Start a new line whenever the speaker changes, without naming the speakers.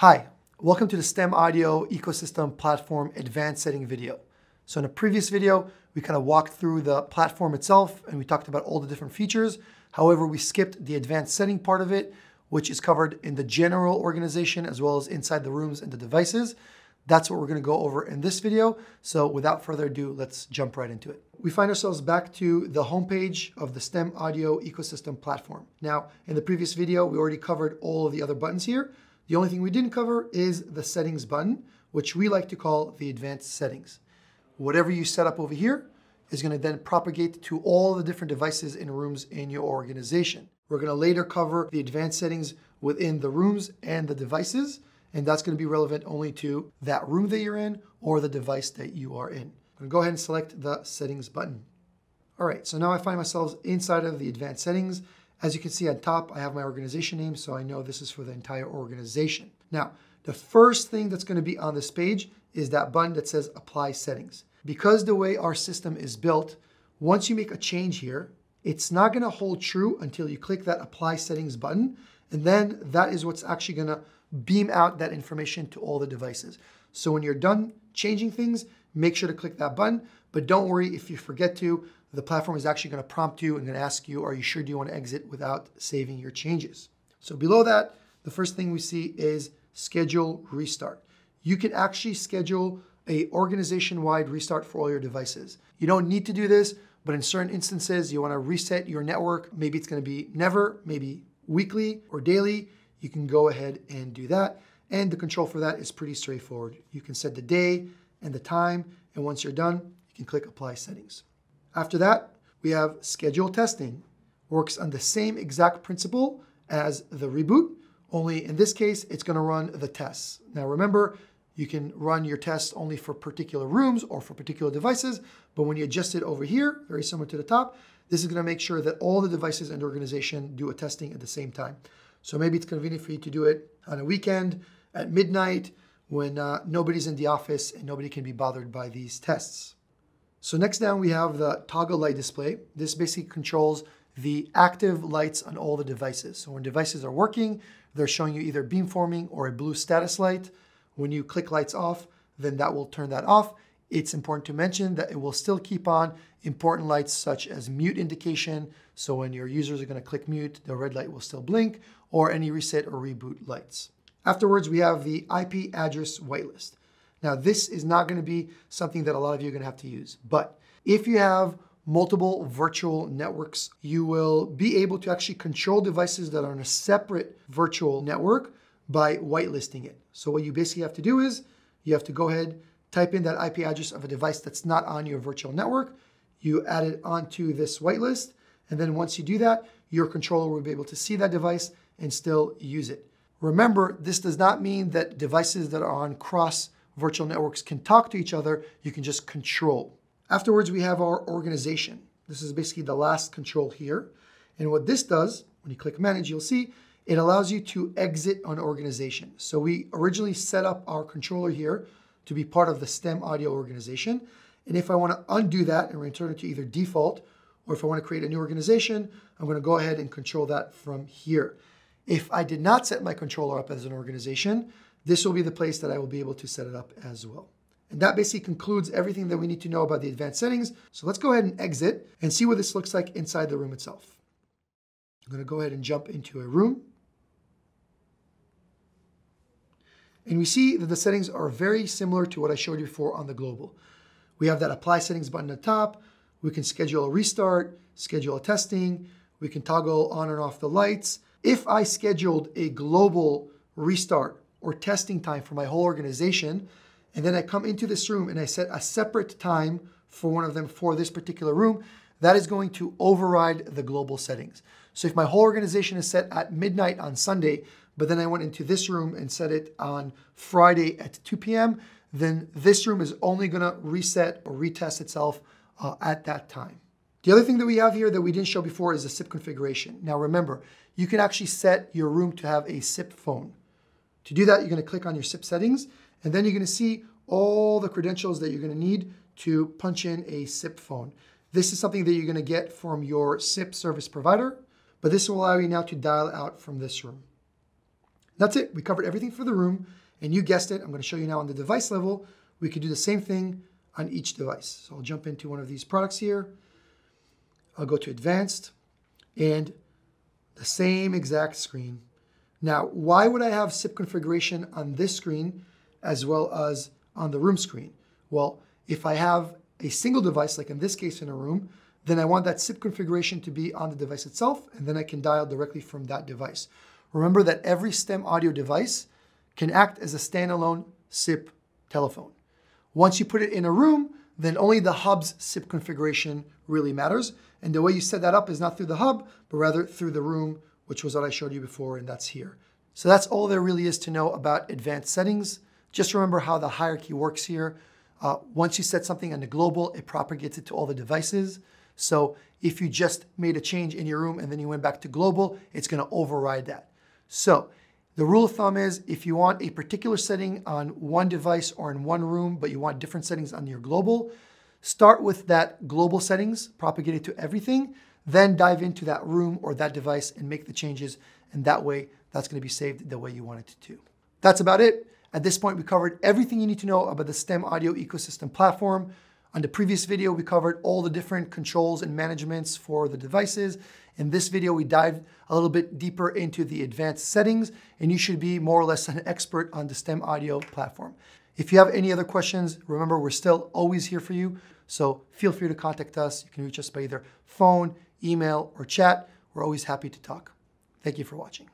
Hi, welcome to the STEM Audio Ecosystem Platform Advanced Setting video. So in a previous video, we kind of walked through the platform itself and we talked about all the different features. However, we skipped the advanced setting part of it, which is covered in the general organization as well as inside the rooms and the devices. That's what we're gonna go over in this video. So without further ado, let's jump right into it. We find ourselves back to the homepage of the STEM Audio Ecosystem Platform. Now, in the previous video, we already covered all of the other buttons here. The only thing we didn't cover is the settings button, which we like to call the advanced settings. Whatever you set up over here is gonna then propagate to all the different devices and rooms in your organization. We're gonna later cover the advanced settings within the rooms and the devices, and that's gonna be relevant only to that room that you're in or the device that you are in. I'm gonna go ahead and select the settings button. All right, so now I find myself inside of the advanced settings. As you can see on top, I have my organization name, so I know this is for the entire organization. Now, the first thing that's gonna be on this page is that button that says Apply Settings. Because the way our system is built, once you make a change here, it's not gonna hold true until you click that Apply Settings button, and then that is what's actually gonna beam out that information to all the devices. So when you're done changing things, make sure to click that button, but don't worry if you forget to, the platform is actually gonna prompt you and gonna ask you, are you sure do you wanna exit without saving your changes? So below that, the first thing we see is schedule restart. You can actually schedule a organization-wide restart for all your devices. You don't need to do this, but in certain instances, you wanna reset your network. Maybe it's gonna be never, maybe weekly or daily. You can go ahead and do that. And the control for that is pretty straightforward. You can set the day and the time, and once you're done, you can click Apply Settings. After that, we have schedule testing. Works on the same exact principle as the reboot, only in this case, it's gonna run the tests. Now remember, you can run your tests only for particular rooms or for particular devices, but when you adjust it over here, very similar to the top, this is gonna make sure that all the devices in the organization do a testing at the same time. So maybe it's convenient for you to do it on a weekend at midnight when uh, nobody's in the office and nobody can be bothered by these tests. So next down we have the toggle light display. This basically controls the active lights on all the devices. So when devices are working, they're showing you either beamforming or a blue status light. When you click lights off, then that will turn that off. It's important to mention that it will still keep on important lights such as mute indication. So when your users are gonna click mute, the red light will still blink or any reset or reboot lights. Afterwards, we have the IP address whitelist. Now, this is not going to be something that a lot of you are going to have to use, but if you have multiple virtual networks, you will be able to actually control devices that are on a separate virtual network by whitelisting it. So what you basically have to do is you have to go ahead, type in that IP address of a device that's not on your virtual network, you add it onto this whitelist, and then once you do that, your controller will be able to see that device and still use it. Remember, this does not mean that devices that are on cross virtual networks can talk to each other. You can just control. Afterwards, we have our organization. This is basically the last control here. And what this does, when you click manage, you'll see it allows you to exit an organization. So we originally set up our controller here to be part of the STEM audio organization. And if I want to undo that and return it to either default, or if I want to create a new organization, I'm going to go ahead and control that from here. If I did not set my controller up as an organization, this will be the place that I will be able to set it up as well. And that basically concludes everything that we need to know about the advanced settings. So let's go ahead and exit and see what this looks like inside the room itself. I'm gonna go ahead and jump into a room. And we see that the settings are very similar to what I showed you before on the global. We have that apply settings button at the top. We can schedule a restart, schedule a testing. We can toggle on and off the lights. If I scheduled a global restart or testing time for my whole organization, and then I come into this room and I set a separate time for one of them for this particular room, that is going to override the global settings. So if my whole organization is set at midnight on Sunday, but then I went into this room and set it on Friday at 2 p.m., then this room is only gonna reset or retest itself uh, at that time. The other thing that we have here that we didn't show before is the SIP configuration. Now remember, you can actually set your room to have a SIP phone. To do that, you're gonna click on your SIP settings, and then you're gonna see all the credentials that you're gonna need to punch in a SIP phone. This is something that you're gonna get from your SIP service provider, but this will allow you now to dial out from this room. That's it. We covered everything for the room. And you guessed it, I'm going to show you now on the device level. We could do the same thing on each device. So I'll jump into one of these products here. I'll go to advanced and the same exact screen. Now, why would I have SIP configuration on this screen as well as on the room screen? Well, if I have a single device, like in this case in a room, then I want that SIP configuration to be on the device itself, and then I can dial directly from that device. Remember that every STEM audio device can act as a standalone SIP telephone. Once you put it in a room, then only the hub's SIP configuration really matters. And the way you set that up is not through the hub, but rather through the room, which was what I showed you before, and that's here. So that's all there really is to know about advanced settings. Just remember how the hierarchy works here. Uh, once you set something on the global, it propagates it to all the devices. So if you just made a change in your room and then you went back to global, it's gonna override that. So the rule of thumb is if you want a particular setting on one device or in one room, but you want different settings on your global, start with that global settings, propagate it to everything, then dive into that room or that device and make the changes. And that way, that's gonna be saved the way you want it to. That's about it. At this point, we covered everything you need to know about the STEM audio ecosystem platform. On the previous video, we covered all the different controls and managements for the devices. In this video, we dived a little bit deeper into the advanced settings, and you should be more or less an expert on the STEM audio platform. If you have any other questions, remember we're still always here for you. So feel free to contact us. You can reach us by either phone, email, or chat. We're always happy to talk. Thank you for watching.